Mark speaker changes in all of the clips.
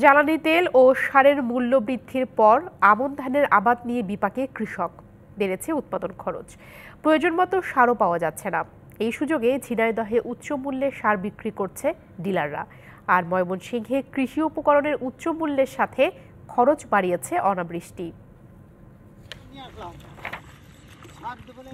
Speaker 1: জ্বালানি তেল ও সারের মূল্য বৃদ্ধির পর আমন ধানের আবাদ নিয়ে বিপাকে কৃষক। বেড়েছে উৎপাদন খরচ। প্রয়োজন মতো সারও পাওয়া যাচ্ছে না। এই সুযোগে ঝিনাইদহে উচ্চ মূল্যে সার বিক্রি করছে ডিলাররা। আর ময়মনসিংহে কৃষি উপকরণের উচ্চ মূল্যের সাথে খরচ বাড়িয়েছে অনাবৃষ্টি।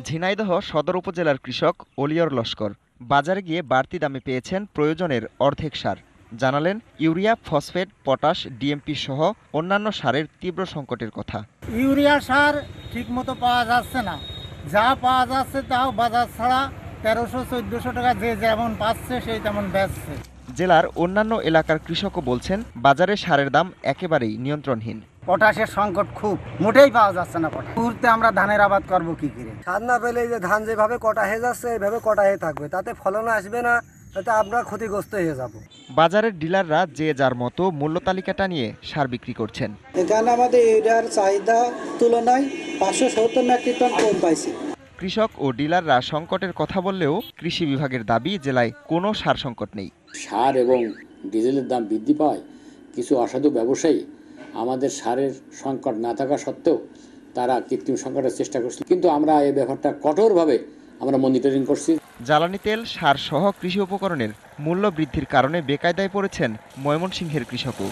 Speaker 2: ঝিনাইদহ সদর উপজেলার কৃষক অলিয়র লস্কর। বাজারে গিয়ে বাড়তি দামে পেয়েছেন প্রয়োজনের অর্ধেক সার। জানালেন ইউরিয়া ফসফেট পটাশ ডিএমপি সহ অন্যান্য সারের তীব্র সংকটের কথা।
Speaker 3: ইউরিয়া সার ঠিকমতো পাওয়া যাচ্ছে না। যা পাওয়া যাচ্ছে তাও বাজার ছাড়া তেরোশো চোদ্দোশো টাকা যে যেমন পাচ্ছে সেই তেমন বেচছে।
Speaker 2: জেলার অন্যান্য এলাকার কৃষকও বলছেন বাজারে সারের দাম একেবারেই নিয়ন্ত্রণহীন।
Speaker 3: পটাশের সংকট খুব মোটেই পাওয়া যাচ্ছে না পটাশ। মুহূর্তে আমরা ধানের আবাদ করব কি করে?
Speaker 4: সার না পেলে যে ধান যেভাবে কটা হয়ে যাচ্ছে এইভাবে কটা হয়ে থাকবে। তাতে ফলন আসবে না তাতে আমরা ক্ষতিগ্রস্ত হয়ে যাব।
Speaker 2: বাজারের ডিলাররা যে যার মতো মূল্য তালিকাটা নিয়ে সার বিক্রি করছেন।
Speaker 5: এখানে আমাদের ইউরিয়ার চাহিদা তুলনায় পাঁচশো সত্তর মেট্রিক টন কম পাইছি।
Speaker 2: কৃষক ও ডিলাররা সংকটের কথা বললেও কৃষি বিভাগের দাবি জেলায় কোনো সার সংকট নেই।
Speaker 6: সার এবং ডিজেলের দাম বৃদ্ধি পায় কিছু অসাধু ব্যবসায়ী আমাদের সারের সংকট না থাকা সত্ত্বেও তারা কৃত্রিম সংকটের চেষ্টা করছে। কিন্তু আমরা এই ব্যাপারটা কঠোরভাবে আমরা মনিটরিং করছি।
Speaker 2: জ্বালানি তেল সার সহ কৃষি উপকরণের মূল্য বৃদ্ধির কারণে বেকায়দায় পড়েছেন ময়মনসিংহের কৃষকও।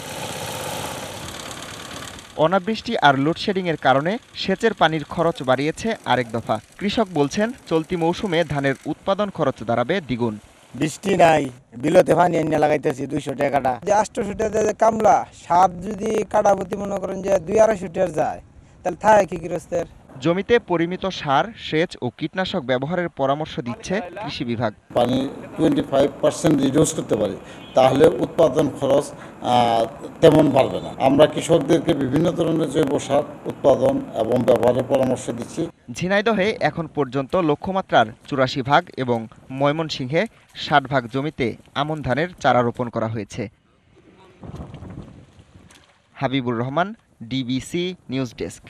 Speaker 2: অনাবৃষ্টি আর লোডশেডিংয়ের কারণে সেচের পানির খরচ বাড়িয়েছে আরেক দফা। কৃষক বলছেন, চলতি মৌসুমে ধানের উৎপাদন খরচ দাঁড়াবে দ্বিগুণ।
Speaker 7: বৃষ্টি নাই, বিলতে পানি এনে লাগাইতেছি দুইশো টাকাটা যে আটশো টাকা যে কামলা সাপ যদি কাটাপতি মনে করেন যে দুই আড়াইশো টাকা যায় তাহলে থাকে কি গৃহস্থের?
Speaker 2: জমিতে পরিমিত সার সেচ ও কীটনাশক ব্যবহারের পরামর্শ দিচ্ছে কৃষি বিভাগ।
Speaker 8: পানি টোয়েন্টি ফাইভ পার্সেন্ট রিডিউস করতে পারি তাহলে উৎপাদন খরচ তেমন বাড়বে না। আমরা কৃষকদেরকে বিভিন্ন ধরনের জৈব সার উৎপাদন এবং ব্যবহারের পরামর্শ দিচ্ছি।
Speaker 2: ঝিনাইদহে এখন পর্যন্ত লক্ষ্যমাত্রার চুরাশি ভাগ এবং ময়মনসিংহে ষাট ভাগ জমিতে আমন ধানের চারা রোপণ করা হয়েছে। Habibur Rahman DBC news desk